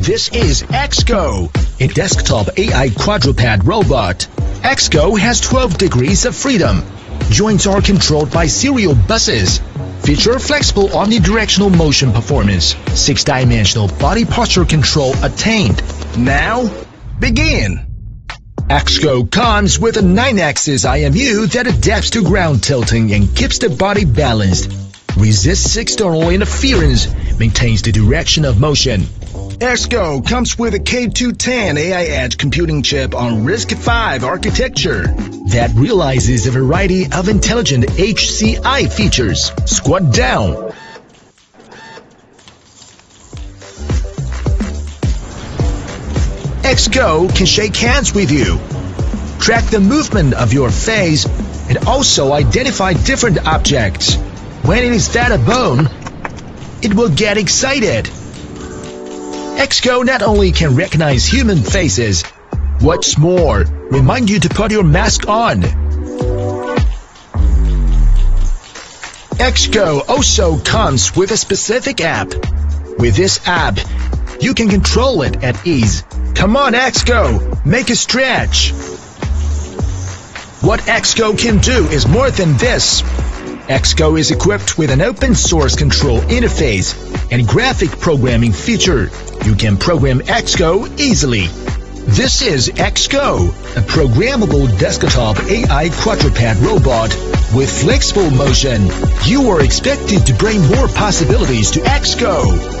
This is XGO, a desktop AI quadruped robot. XGO has 12 degrees of freedom. Joints are controlled by serial buses. Feature flexible omnidirectional motion performance. Six-dimensional body posture control attained. Now, begin! XGO comes with a 9-axis IMU that adapts to ground tilting and keeps the body balanced. Resists external interference, maintains the direction of motion. XGO comes with a K210 AI Edge computing chip on RISC-V architecture that realizes a variety of intelligent HCI features. Squat down. XGO can shake hands with you, track the movement of your face, and also identify different objects. When it is that a bone, it will get excited. XGO not only can recognize human faces, what's more, remind you to put your mask on. XGO also comes with a specific app. With this app, you can control it at ease. Come on, XGO, make a stretch. What XGO can do is more than this. XGO is equipped with an open source control interface and graphic programming feature. You can program XGO easily. This is XGO, a programmable desktop AI quadruped robot with flexible motion. You are expected to bring more possibilities to XGO.